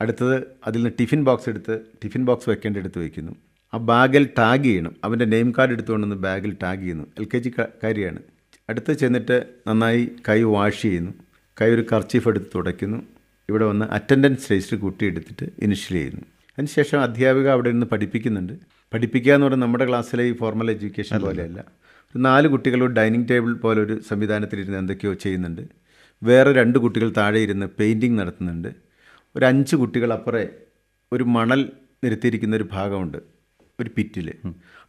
അടുത്തത് അതിൽ നിന്ന് ടിഫിൻ ബോക്സ് എടുത്ത് ടിഫിൻ ബോക്സ് വെക്കേണ്ട എടുത്ത് വയ്ക്കുന്നു ആ ബാഗിൽ ടാഗ് ചെയ്യണം. അവന്റെ നെയിം കാർഡ് എടുത്തുകൊണ്ടുവന്ന് ബാഗിൽ ടാഗ് ചെയ്യുന്നു. എൽ കെ ജി കാര്യമാണ് അടുത്ത് ചെന്നിട്ട് നന്നായി കൈ വാഷ് ചെയ്യുന്നു. കൈ ഒരു കർച്ചീഫ് എടുത്ത് തുടയ്ക്കുന്നു. ഇവിടെ വന്ന് അറ്റൻഡൻസ് രജിസ്റ്റർ കുട്ടി എടുത്തിട്ട് ഇനിഷ്യൽ ചെയ്യുന്നു. അതിനുശേഷം അധ്യാപിക അവിടെ നിന്ന് പഠിപ്പിക്കുന്നുണ്ട്. പഠിപ്പിക്കുക എന്ന് പറഞ്ഞാൽ നമ്മുടെ ക്ലാസ്സിലെ ഈ ഫോർമൽ എഡ്യൂക്കേഷൻ പോലെയല്ല. നാല് കുട്ടികൾ ഒരു ഡൈനിങ് ടേബിൾ പോലെ ഒരു സംവിധാനത്തിലിരുന്ന് എന്തൊക്കെയോ ചെയ്യുന്നുണ്ട്. വേറെ രണ്ട് കുട്ടികൾ താഴെ ഇരുന്ന് പെയിന്റിങ് നടത്തുന്നുണ്ട്. ഒരു അഞ്ച് കുട്ടികൾ അപ്പുറേ ഒരു മണൽ നിരത്തിയിരിക്കുന്ന ഒരു ഭാഗമുണ്ട് ഒരു പിറ്റിൽ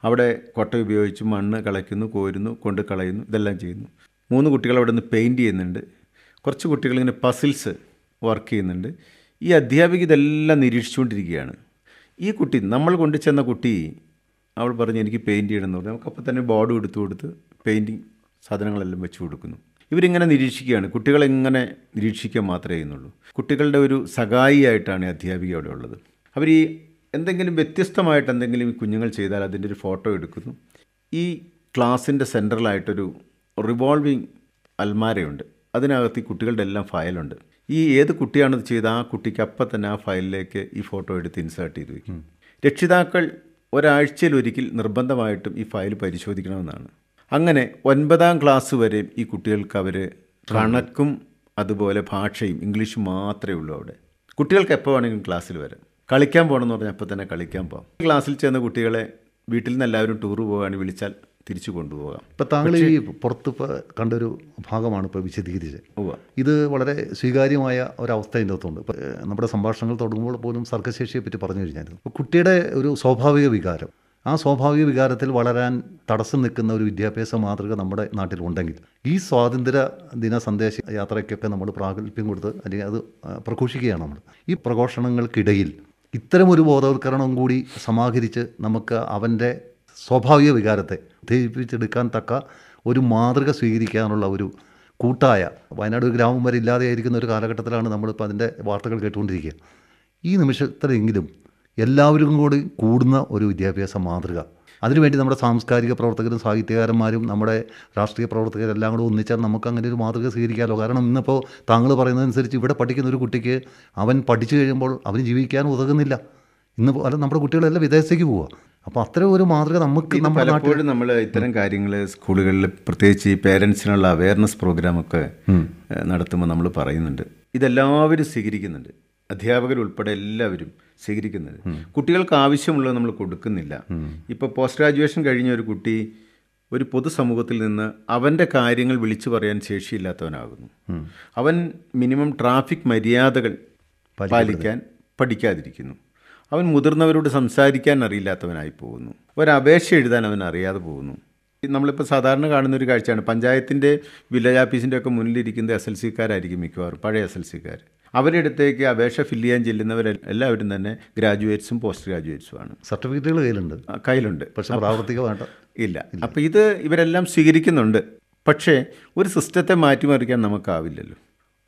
അവിടെ കൊട്ട ഉപയോഗിച്ച് മണ്ണ് കളയ്ക്കുന്നു കോരുന്നു കൊണ്ട് കളയുന്നു ഇതെല്ലാം ചെയ്യുന്നു. മൂന്ന് കുട്ടികൾ അവിടെ നിന്ന് പെയിന്റ് ചെയ്യുന്നുണ്ട്. കുറച്ച് കുട്ടികൾ ഇങ്ങനെ പസിൽസ് വർക്ക് ചെയ്യുന്നുണ്ട്. ഈ അധ്യാപിക ഇതെല്ലാം നിരീക്ഷിച്ചുകൊണ്ടിരിക്കുകയാണ്. ഈ കുട്ടി നമ്മൾ കൊണ്ടുചെന്ന കുട്ടി അവൾ പറഞ്ഞു എനിക്ക് പെയിന്റ് ചെയ്യണമെന്ന് പറഞ്ഞു. നമുക്കപ്പോൾ തന്നെ ബോർഡ് എടുത്തു കൊടുത്ത് പെയിന്റിങ് സാധനങ്ങളെല്ലാം വെച്ച് കൊടുക്കുന്നു. ഇവരിങ്ങനെ നിരീക്ഷിക്കുകയാണ്. കുട്ടികളെങ്ങനെ നിരീക്ഷിക്കുക മാത്രമേ ചെയ്യുന്നുള്ളൂ. കുട്ടികളുടെ ഒരു സഹായിയായിട്ടാണ് അധ്യാപിക അവിടെ ഉള്ളത്. അവർ ഈ എന്തെങ്കിലും വ്യത്യസ്തമായിട്ട് എന്തെങ്കിലും ഈ കുഞ്ഞുങ്ങൾ ചെയ്താൽ അതിന്റെ ഒരു ഫോട്ടോ എടുക്കുന്നു. ഈ ക്ലാസ്സിന്റെ സെൻട്രലായിട്ടൊരു റിവോൾവിങ് അൽമാരയുണ്ട്. അതിനകത്ത് ഈ കുട്ടികളുടെ എല്ലാം ഫയലുണ്ട്. ഈ ഏത് കുട്ടിയാണ് ഇത് ചെയ്ത് ആ കുട്ടിക്ക് അപ്പം തന്നെ ആ ഫയലിലേക്ക് ഈ ഫോട്ടോ എടുത്ത് ഇൻസേർട്ട് ചെയ്ത് വയ്ക്കും. രക്ഷിതാക്കൾ ഒരാഴ്ചയിൽ ഒരിക്കൽ നിർബന്ധമായിട്ടും ഈ ഫയൽ പരിശോധിക്കണമെന്നാണ്. അങ്ങനെ ഒൻപതാം ക്ലാസ് വരെ ഈ കുട്ടികൾക്ക് അവർ കണക്കും അതുപോലെ ഭാഷയും ഇംഗ്ലീഷും മാത്രമേ ഉള്ളൂ അവിടെ. കുട്ടികൾക്ക് എപ്പോൾ വേണമെങ്കിലും ക്ലാസ്സിൽ വരാം. കളിക്കാൻ പോകണമെന്ന് പറഞ്ഞാൽ അപ്പോൾ തന്നെ കളിക്കാൻ പോകാം. ക്ലാസ്സിൽ ചെന്ന കുട്ടികളെ വീട്ടിൽ നിന്ന് എല്ലാവരും ടൂർ പോകാൻ വിളിച്ചാൽ തിരിച്ചു കൊണ്ടുപോകാം. ഇപ്പം താങ്കൾ ഈ പുറത്ത് ഇപ്പോൾ കണ്ടൊരു ഭാഗമാണ് ഇപ്പോൾ വിശദീകരിച്ചത്. ഇത് വളരെ സ്വീകാര്യമായ ഒരവസ്ഥ ഇതിന്റെ അകത്തുണ്ട്. ഇപ്പം നമ്മുടെ സംഭാഷണങ്ങൾ തുടങ്ങുമ്പോൾ പോലും സർഗശേഷിയെ പറ്റി പറഞ്ഞു കഴിഞ്ഞായിരുന്നു. അപ്പോൾ കുട്ടിയുടെ ഒരു സ്വാഭാവിക വികാരം ആ സ്വാഭാവിക വികാരത്തിൽ വളരാൻ തടസ്സം നിൽക്കുന്ന ഒരു വിദ്യാഭ്യാസ മാതൃക നമ്മുടെ നാട്ടിലുണ്ടെങ്കിൽ ഈ സ്വാതന്ത്ര്യ ദിന സന്ദേശ യാത്രയ്ക്കൊക്കെ നമ്മൾ പ്രാഗൽഭ്യം കൊടുത്ത് അല്ലെങ്കിൽ അത് പ്രഘോഷിക്കുകയാണ് നമ്മൾ. ഈ പ്രഘോഷണങ്ങൾക്കിടയിൽ ഇത്തരമൊരു ബോധവൽക്കരണം കൂടി സമാഹരിച്ച് നമുക്ക് അവന്റെ സ്വാഭാവിക വികാരത്തെ ഉത്തേജിപ്പിച്ചെടുക്കാൻ തക്ക ഒരു മാതൃക സ്വീകരിക്കാനുള്ള ഒരു കൂട്ടായ വയനാട് ഗ്രാമം വരെ ഇല്ലാതെയായിരിക്കുന്ന ഒരു കാലഘട്ടത്തിലാണ് നമ്മളിപ്പോൾ അതിന്റെ വാർത്തകൾ കേട്ടുകൊണ്ടിരിക്കുക. ഈ നിമിഷത്തിലെങ്കിലും എല്ലാവരും കൂടി കൂടുന്ന ഒരു വിദ്യാഭ്യാസ മാതൃക. അതിനുവേണ്ടി നമ്മുടെ സാംസ്കാരിക പ്രവർത്തകരും സാഹിത്യകാരന്മാരും നമ്മുടെ രാഷ്ട്രീയ പ്രവർത്തകരെല്ലാം കൂടെ ഒന്നിച്ചാൽ നമുക്ക് അങ്ങനെ ഒരു മാതൃക സ്വീകരിക്കാമല്ലോ. കാരണം ഇന്നിപ്പോൾ താങ്കൾ പറയുന്നതനുസരിച്ച് ഇവിടെ പഠിക്കുന്ന ഒരു കുട്ടിക്ക് അവൻ പഠിച്ചു കഴിയുമ്പോൾ അവന് ജീവിക്കാൻ ഉതകുന്നില്ല. ഇന്ന് അല്ല നമ്മുടെ കുട്ടികളെല്ലാം വിദേശത്തേക്ക് പോവുക. അപ്പോൾ അത്ര ഒരു മാതൃക നമുക്ക് പലപ്പോഴും നമ്മൾ ഇത്തരം കാര്യങ്ങൾ സ്കൂളുകളിൽ പ്രത്യേകിച്ച് ഈ പേരൻസിനുള്ള അവയർനെസ് പ്രോഗ്രാമൊക്കെ നടത്തുമ്പോൾ നമ്മൾ പറയുന്നുണ്ട്. ഇതെല്ലാവരും സ്വീകരിക്കുന്നുണ്ട്. അധ്യാപകരുൾപ്പെടെ എല്ലാവരും സ്വീകരിക്കുന്നത് കുട്ടികൾക്ക് ആവശ്യമുള്ളത് നമ്മൾ കൊടുക്കുന്നില്ല. ഇപ്പോൾ പോസ്റ്റ് ഗ്രാജുവേഷൻ കഴിഞ്ഞ ഒരു കുട്ടി ഒരു പൊതുസമൂഹത്തിൽ നിന്ന് അവന്റെ കാര്യങ്ങൾ വിളിച്ചു പറയാൻ ശേഷിയില്ലാത്തവനാകുന്നു. അവൻ മിനിമം ട്രാഫിക് മര്യാദകൾ പാലിക്കാൻ പഠിക്കാതിരിക്കുന്നു. അവൻ മുതിർന്നവരോട് സംസാരിക്കാൻ അറിയില്ലാത്തവനായി പോകുന്നു. ഒരപേക്ഷ എഴുതാൻ അവൻ അറിയാതെ പോകുന്നു. നമ്മളിപ്പോൾ സാധാരണ കാണുന്ന ഒരു കാഴ്ചയാണ്. പഞ്ചായത്തിന്റെ വില്ലേജ് ഓഫീസിന്റെ ഒക്കെ മുന്നിലിരിക്കുന്നത് എസ് എൽ സിക്കാരായിരിക്കും മിക്കവാറും പഴയ എസ് എൽ സിക്കാർ. അവരുടെ അടുത്തേക്ക് അപേക്ഷ ഫില്ല് ചെയ്യാൻ ചെല്ലുന്നവർ എല്ലാവരും തന്നെ ഗ്രാജുവേറ്റ്സും പോസ്റ്റ് ഗ്രാജുവേറ്റ്സും ആണ്. സർട്ടിഫിക്കറ്റുകൾ കയ്യിലുണ്ട്? കയ്യിലുണ്ട്. പക്ഷേ പ്രാവർത്തികമായിട്ട് ഇല്ല. അപ്പോൾ ഇത് ഇവരെല്ലാം സ്വീകരിക്കുന്നുണ്ട്. പക്ഷേ ഒരു സിസ്റ്റത്തെ മാറ്റിമറിക്കാൻ നമുക്കാവില്ലല്ലോ.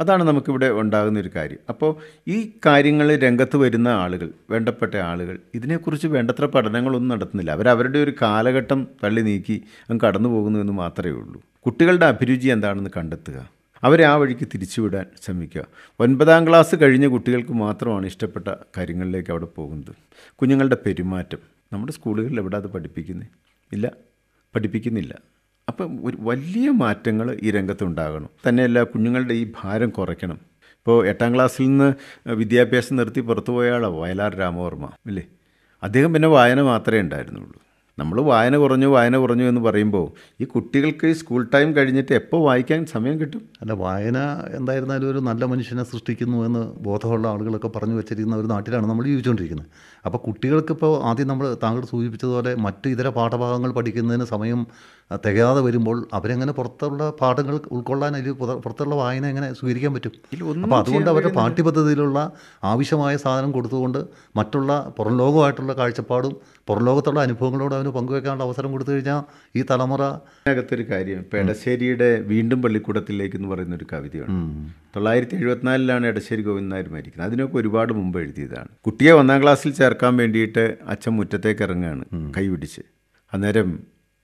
അതാണ് നമുക്കിവിടെ ഉണ്ടാകുന്ന ഒരു കാര്യം. അപ്പോൾ ഈ കാര്യങ്ങൾ രംഗത്ത് വരുന്ന ആളുകൾ വേണ്ടപ്പെട്ട ആളുകൾ ഇതിനെക്കുറിച്ച് വേണ്ടത്ര പഠനങ്ങളൊന്നും നടത്തുന്നില്ല. അവരവരുടെ ഒരു കാലഘട്ടം തള്ളി നീക്കി അങ്ങ് കടന്നു പോകുന്നു എന്ന് മാത്രമേ ഉള്ളൂ. കുട്ടികളുടെ അഭിരുചി എന്താണെന്ന് കണ്ടെത്തുക. അവരെ ആ വഴിക്ക് തിരിച്ചുവിടാൻ ശ്രമിക്കുക. ഒൻപതാം ക്ലാസ് കഴിഞ്ഞ കുട്ടികൾക്ക് മാത്രമാണ് ഇഷ്ടപ്പെട്ട കാര്യങ്ങളിലേക്ക് അവിടെ പോകുന്നത്. കുഞ്ഞുങ്ങളുടെ പെരുമാറ്റം. നമ്മുടെ സ്കൂളുകളിൽ എവിടെ അത് പഠിപ്പിക്കുന്നത് ഇല്ല. പഠിപ്പിക്കുന്നില്ല. അപ്പം ഒരു വലിയ മാറ്റങ്ങൾ ഈ രംഗത്തുണ്ടാകണം. തന്നെയല്ല കുഞ്ഞുങ്ങളുടെ ഈ ഭാരം കുറയ്ക്കണം. ഇപ്പോൾ എട്ടാം ക്ലാസ്സിൽ നിന്ന് വിദ്യാഭ്യാസം നിർത്തി പുറത്തു പോയാളോ വയലാർ രാമവർമ്മ അല്ലേ? അദ്ദേഹം പിന്നെ വായന മാത്രമേ ഉണ്ടായിരുന്നുള്ളൂ. നമ്മൾ വായന കുറഞ്ഞു വായന കുറഞ്ഞു എന്ന് പറയുമ്പോൾ ഈ കുട്ടികൾക്ക് സ്കൂൾ ടൈം കഴിഞ്ഞിട്ട് എപ്പോൾ വായിക്കാൻ സമയം കിട്ടും? അല്ല വായന എന്തായിരുന്നാലും ഒരു നല്ല മനുഷ്യനെ സൃഷ്ടിക്കുന്നു എന്ന് ബോധമുള്ള ആളുകളൊക്കെ പറഞ്ഞു വെച്ചിരിക്കുന്ന ഒരു നാട്ടിലാണ് നമ്മൾ ജീവിച്ചുകൊണ്ടിരിക്കുന്നത്. അപ്പോൾ കുട്ടികൾക്കിപ്പോൾ ആദ്യം നമ്മൾ താങ്കൾ സൂചിപ്പിച്ചതുപോലെ മറ്റു ഇതര പാഠഭാഗങ്ങൾ പഠിക്കുന്നതിന് സമയം തികയാതെ വരുമ്പോൾ അവരെങ്ങനെ പുറത്തുള്ള പാഠങ്ങൾ ഉൾക്കൊള്ളാൻ അതിൽ പുറത്തുള്ള വായന എങ്ങനെ സ്വീകരിക്കാൻ പറ്റും? അപ്പോൾ അതുകൊണ്ട് അവരുടെ പാഠ്യപദ്ധതിയിലുള്ള ആവശ്യമായ സാധനം കൊടുത്തുകൊണ്ട് മറ്റുള്ള പുറം ലോകമായിട്ടുള്ള കാഴ്ചപ്പാടും പുറം ലോകത്തുള്ള അനുഭവങ്ങളോട് അവന് പങ്കുവെക്കാനുള്ള അവസരം കൊടുത്തു കഴിഞ്ഞാൽ ഈ തലമുറ അകത്തൊരു കാര്യം ഇപ്പം എടശ്ശേരിയുടെ വീണ്ടും പള്ളിക്കൂടത്തിലേക്ക് എന്ന് പറയുന്ന ഒരു കവിതയാണ്. തൊള്ളായിരത്തി എഴുപത്തിനാലിലാണ് എടശ്ശേരി ഗോവിന്ദൻ നായർ മരിക്കുന്നത്. അതിനൊക്കെ ഒരുപാട് മുമ്പ് എഴുതിയതാണ്. കുട്ടിയെ ഒന്നാം ക്ലാസ്സിൽ ചേർക്കാൻ വേണ്ടിയിട്ട് അച്ഛൻ മുറ്റത്തേക്ക് ഇറങ്ങുകയാണ് കൈപിടിച്ച്. അന്നേരം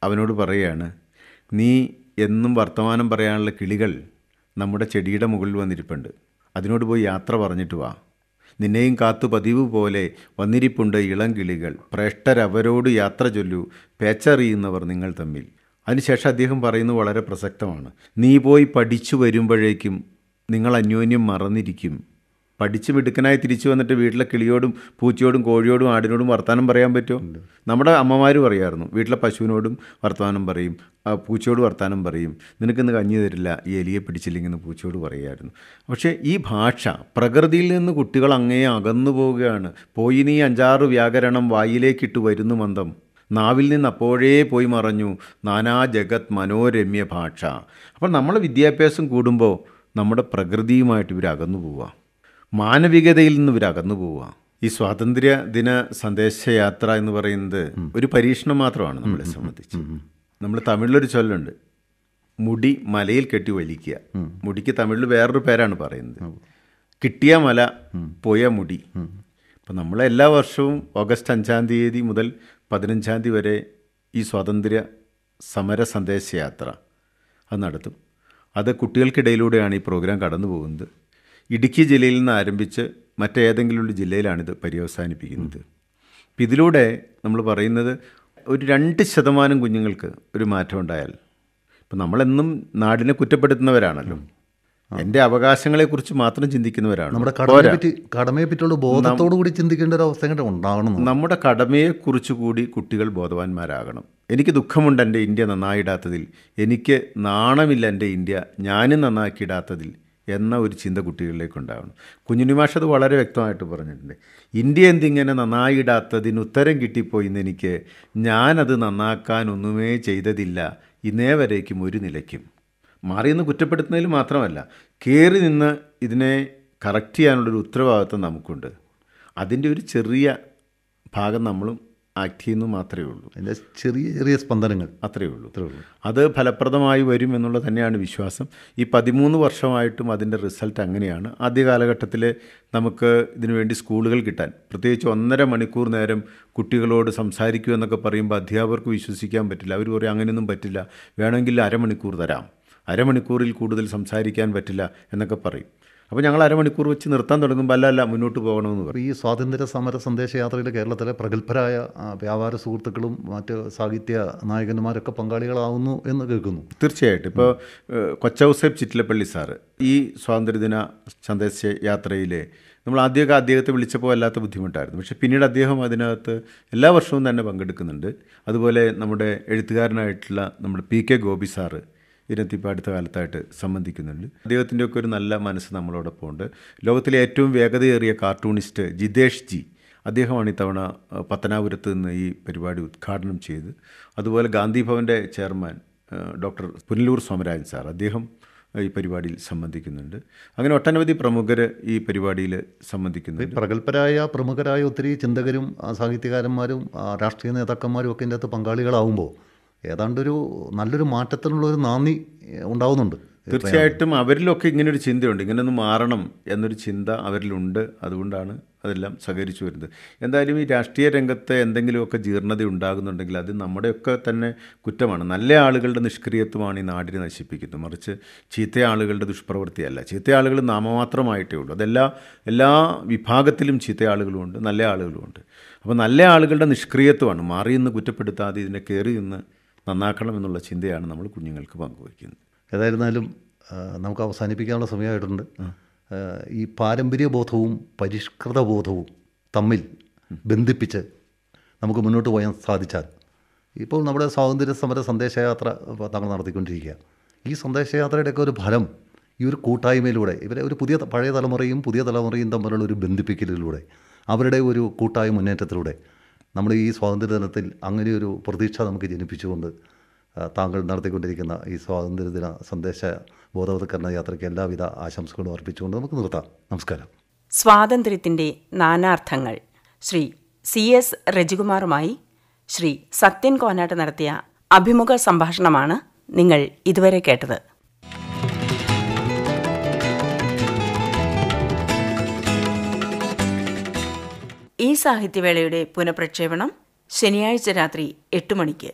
അവനോട് പറയുകയാണ് നീ എന്നും വർത്തമാനം പറയാനുള്ള കിളികൾ നമ്മുടെ ചെടിയുടെ മുകളിൽ വന്നിരിപ്പുണ്ട്. അതിനോട് പോയി യാത്ര പറഞ്ഞിട്ട് വാ. നിന്നെയും കാത്തു പതിവ് പോലെ വന്നിരിപ്പുണ്ട് ഇളം കിളികൾ. പ്രേഷ്ടരവരോട് യാത്ര ചൊല്ലു. പേച്ചറിയുന്നവർ നിങ്ങൾ തമ്മിൽ. അതിനുശേഷം അദ്ദേഹം പറയുന്നത് വളരെ പ്രസക്തമാണ്. നീ പോയി പഠിച്ചു വരുമ്പോഴേക്കും നിങ്ങൾ അന്യോന്യം മറന്നിരിക്കും. പഠിച്ച് മിടുക്കനായി തിരിച്ചു വന്നിട്ട് വീട്ടിലെ കിളിയോടും പൂച്ചയോടും കോഴിയോടും ആടിനോടും വർത്തമാനം പറയാൻ പറ്റുമോ? നമ്മുടെ അമ്മമാർ പറയായിരുന്നു വീട്ടിലെ പശുവിനോടും വർത്തമാനം പറയും പൂച്ചയോട് വർത്തമാനം പറയും. നിനക്കിന്ന് കഞ്ഞി തരില്ല ഈ എലിയെ പിടിച്ചില്ലെങ്കിൽ പൂച്ചയോട് പറയുമായിരുന്നു പക്ഷേ ഈ ഭാഷ പ്രകൃതിയിൽ നിന്ന് കുട്ടികൾ അങ്ങേ അകന്നു പോവുകയാണ്. പോയി നീ അഞ്ചാറ് വ്യാകരണം വായിലേക്കിട്ട് വരുന്നു മന്ദം. നാവിൽ നിന്ന് അപ്പോഴേ പോയി മറഞ്ഞു. നാനാ ജഗത് മനോരമ്യ ഭാഷ. അപ്പോൾ നമ്മളെ വിദ്യാഭ്യാസം കൂടുമ്പോൾ നമ്മുടെ പ്രകൃതിയുമായിട്ട് ഇവർ അകന്നു പോവുക മാനവികതയിൽ നിന്ന് ഇവർ അകന്നു പോവുക. ഈ സ്വാതന്ത്ര്യ ദിന സന്ദേശയാത്ര എന്ന് പറയുന്നത് ഒരു പരീക്ഷണം മാത്രമാണ് നമ്മളെ സംബന്ധിച്ച്. നമ്മൾ തമിഴിലൊരു ചൊല്ലുണ്ട്. മുടി മലയിൽ കെട്ടി വലിക്കുക. മുടിക്ക് തമിഴിൽ വേറൊരു പേരാണ് പറയുന്നത്. കിട്ടിയ മല പോയ മുടി. അപ്പം നമ്മൾ എല്ലാ വർഷവും ഓഗസ്റ്റ് അഞ്ചാം തീയതി മുതൽ പതിനഞ്ചാം തീയതി വരെ ഈ സ്വാതന്ത്ര്യ സമര സന്ദേശയാത്ര അത് നടത്തും. അത് കുട്ടികൾക്കിടയിലൂടെയാണ് ഈ പ്രോഗ്രാം കടന്നു പോകുന്നത് ഇടുക്കി ജില്ലയിൽ നിന്ന് ആരംഭിച്ച് മറ്റേതെങ്കിലും ഒരു ജില്ലയിലാണിത് പര്യവസാനിപ്പിക്കുന്നത്. അപ്പം ഇതിലൂടെ നമ്മൾ പറയുന്നത് ഒരു രണ്ട് ശതമാനം കുഞ്ഞുങ്ങൾക്ക് ഒരു മാറ്റം ഉണ്ടായാൽ ഇപ്പം നമ്മളെന്നും നാടിനെ കുറ്റപ്പെടുത്തുന്നവരാണല്ലോ. എന്റെ അവകാശങ്ങളെക്കുറിച്ച് മാത്രം ചിന്തിക്കുന്നവരാണ്? നമ്മുടെ കടമയെ പറ്റി കടമയെ പറ്റിയുള്ള ബോധത്തോടു കൂടി ചിന്തിക്കേണ്ട ഒരു അവസ്ഥ ഉണ്ടാകണം നമ്മുടെ കടമയെക്കുറിച്ച് കൂടി കുട്ടികൾ ബോധവാന്മാരാകണം. എനിക്ക് ദുഃഖമുണ്ട് എന്റെ ഇന്ത്യ നന്നായിടാത്തതിൽ. എനിക്ക് നാണമില്ല എന്റെ ഇന്ത്യ ഞാനും നന്നാക്കിയിടാത്തതിൽ. എന്ന ഒരു ചിന്ത കുട്ടികളിലേക്ക് ഉണ്ടാവണം കുഞ്ഞുനിമാഷ് അത് വളരെ വ്യക്തമായിട്ട് പറഞ്ഞിട്ടുണ്ട്. ഇന്ത്യ എന്തിങ്ങനെ നന്നായിടാത്തതിന് ഉത്തരം കിട്ടിപ്പോയി എന്നെനിക്ക് ഞാനത് നന്നാക്കാൻ ഒന്നുമേ ചെയ്തതില്ല. ഇന്നേ വരേക്കും ഒരു നിലയ്ക്കും. മാറിയെന്ന് കുറ്റപ്പെടുത്തുന്നതിൽ മാത്രമല്ല കയറി നിന്ന് ഇതിനെ കറക്റ്റ് ചെയ്യാനുള്ളൊരു ഉത്തരവാദിത്വം നമുക്കുണ്ട്. അതിന്റെ ഒരു ചെറിയ ഭാഗം നമ്മളും ആക്ട് ചെയ്യുന്നു മാത്രമേ ഉള്ളൂ. അതിന്റെ ചെറിയ ചെറിയ സ്പന്ദനങ്ങൾ. അത്രയേ ഉള്ളൂ. അത് ഫലപ്രദമായി വരും എന്നുള്ളത് തന്നെയാണ് വിശ്വാസം. ഈ പതിമൂന്ന് വർഷമായിട്ടും അതിന്റെ റിസൾട്ട് അങ്ങനെയാണ്. ആദ്യ കാലഘട്ടത്തിൽ നമുക്ക് ഇതിനുവേണ്ടി സ്കൂളുകൾ കിട്ടാൻ പ്രത്യേകിച്ച് ഒന്നര മണിക്കൂർ നേരം കുട്ടികളോട് സംസാരിക്കൂ എന്നൊക്കെ പറയുമ്പോൾ അധ്യാപകർക്ക് വിശ്വസിക്കാൻ പറ്റില്ല. അവർ പറയും അങ്ങനെയൊന്നും പറ്റില്ല. വേണമെങ്കിൽ അരമണിക്കൂർ തരാം. അരമണിക്കൂറിൽ കൂടുതൽ സംസാരിക്കാൻ പറ്റില്ല എന്നൊക്കെ പറയും. അപ്പോൾ ഞങ്ങൾ അരമണിക്കൂർ വെച്ച് നിർത്താൻ തുടങ്ങുമ്പോൾ അല്ല അല്ല മുന്നോട്ട് പോകണമെന്ന് പറയും ഈ സ്വാതന്ത്ര്യ സമര സന്ദേശയാത്രയിൽ കേരളത്തിലെ പ്രഗത്ഭരായ വ്യാപാര സുഹൃത്തുക്കളും മറ്റ് സാഹിത്യ നായകന്മാരൊക്കെ പങ്കാളികളാവുന്നു എന്ന് കേൾക്കുന്നു. തീർച്ചയായിട്ടും. ഇപ്പോൾ കൊച്ചൗസേബ് ചിറ്റിലപ്പള്ളി സാറ് ഈ സ്വാതന്ത്ര്യദിന സന്ദേശ യാത്രയിലെ നമ്മൾ ആദ്യമൊക്കെ അദ്ദേഹത്തെ വിളിച്ചപ്പോൾ അല്ലാത്ത ബുദ്ധിമുട്ടായിരുന്നു. പക്ഷേ പിന്നീട് അദ്ദേഹം അതിനകത്ത് എല്ലാ വർഷവും തന്നെ പങ്കെടുക്കുന്നുണ്ട്. അതുപോലെ നമ്മുടെ എഴുത്തുകാരനായിട്ടുള്ള നമ്മുടെ പി കെ ഗോപി സാറ് ഇതിനകത്ത് ഇപ്പോൾ അടുത്ത കാലത്തായിട്ട് സംബന്ധിക്കുന്നുണ്ട്. അദ്ദേഹത്തിന്റെയൊക്കെ ഒരു നല്ല മനസ്സ് നമ്മളോടൊപ്പം ഉണ്ട് ലോകത്തിലെ ഏറ്റവും വേഗതയേറിയ കാർട്ടൂണിസ്റ്റ് ജിതേഷ് ജി അദ്ദേഹമാണ് ഇത്തവണ പത്തനാപുരത്ത് നിന്ന് ഈ പരിപാടി ഉദ്ഘാടനം ചെയ്ത്. അതുപോലെ Gandhi ഭവന്റെ chairman doctor Punalur Somarajan sir അദ്ദേഹം ഈ പരിപാടിയിൽ സംബന്ധിക്കുന്നുണ്ട്. അങ്ങനെ ഒട്ടനവധി പ്രമുഖർ ഈ പരിപാടിയിൽ സംബന്ധിക്കുന്നുണ്ട്. പ്രഗത്ഭരായ പ്രമുഖരായ ഒത്തിരി ചിന്തകരും സാഹിത്യകാരന്മാരും രാഷ്ട്രീയ നേതാക്കന്മാരും ഒക്കെ ഇതിന്റെ അകത്ത് പങ്കാളികളാവുമ്പോൾ ഏതാണ്ടൊരു നല്ലൊരു മാറ്റത്തിനുള്ളൊരു നാന്ദി ഉണ്ടാവുന്നുണ്ട്. തീർച്ചയായിട്ടും അവരിലൊക്കെ ഇങ്ങനൊരു ചിന്തയുണ്ട്. ഇങ്ങനെ ഒന്ന് മാറണം എന്നൊരു ചിന്ത അവരിലുണ്ട്. അതുകൊണ്ടാണ് അതെല്ലാം സഹകരിച്ചു വരുന്നത്. എന്തായാലും ഈ രാഷ്ട്രീയ രംഗത്ത് എന്തെങ്കിലുമൊക്കെ ജീർണത ഉണ്ടാകുന്നുണ്ടെങ്കിൽ അത് നമ്മുടെയൊക്കെ തന്നെ കുറ്റമാണ്. നല്ല ആളുകളുടെ നിഷ്ക്രിയത്വമാണ് ഈ നാടിനെ നശിപ്പിക്കുന്നത്. മറിച്ച് ചീത്ത ആളുകളുടെ ദുഷ്പ്രവൃത്തിയല്ല. ചീത്ത ആളുകൾ നാമമാത്രമായിട്ടേ ഉള്ളൂ. അതെല്ലാ എല്ലാ വിഭാഗത്തിലും ചീത്ത ആളുകളുമുണ്ട്. നല്ല ആളുകളുമുണ്ട്. അപ്പോൾ നല്ല ആളുകളുടെ നിഷ്ക്രിയത്വമാണ്. മാറി നിന്ന് കുറ്റപ്പെടുത്താതെ ഇതിനെ കയറി നിന്ന് നന്നാക്കണം എന്നുള്ള ചിന്തയാണ് നമ്മൾ കുഞ്ഞുങ്ങൾക്ക് പങ്കുവയ്ക്കുന്നത്. ഏതായിരുന്നാലും നമുക്ക് അവസാനിപ്പിക്കാനുള്ള സമയമായിട്ടുണ്ട്. ഈ പാരമ്പര്യ ബോധവും പരിഷ്കൃത ബോധവും തമ്മിൽ ബന്ധിപ്പിച്ച് നമുക്ക് മുന്നോട്ട് പോകാൻ സാധിച്ചാൽ ഇപ്പോൾ നമ്മുടെ സ്വാതന്ത്ര്യ സമര സന്ദേശയാത്ര നമ്മൾ നടത്തിക്കൊണ്ടിരിക്കുക. ഈ സന്ദേശയാത്രയുടെയൊക്കെ ഒരു ഫലം ഈ ഒരു കൂട്ടായ്മയിലൂടെ ഇവരെ ഒരു പുതിയ പഴയ തലമുറയും പുതിയ തലമുറയും തമ്മിലുള്ള ഒരു ബന്ധിപ്പിക്കലിലൂടെ അവരുടെ ഒരു കൂട്ടായ മുന്നേറ്റത്തിലൂടെ നമ്മൾ ഈ സ്വാതന്ത്ര്യദിനത്തിൽ അങ്ങനെയൊരു പ്രതീക്ഷ നമുക്ക് ജനിപ്പിച്ചുകൊണ്ട് താങ്കൾ നടത്തിക്കൊണ്ടിരിക്കുന്ന ഈ സ്വാതന്ത്ര്യദിന സന്ദേശ ബോധവത്കരണ യാത്രയ്ക്ക് എല്ലാവിധ ആശംസകളും അർപ്പിച്ചുകൊണ്ട് നമുക്ക് നിർത്താം. നമസ്കാരം. സ്വാതന്ത്ര്യത്തിന്റെ നാനാർത്ഥങ്ങൾ ശ്രീ സി എസ് രജികുമാറുമായി ശ്രീ സത്യൻ കോനാട്ട് നടത്തിയ അഭിമുഖ സംഭാഷണമാണ് നിങ്ങൾ ഇതുവരെ കേട്ടത്. ഈ സാഹിത്യവേളയുടെ പുനഃപ്രക്ഷേപണം ശനിയാഴ്ച രാത്രി എട്ട് മണിക്ക്.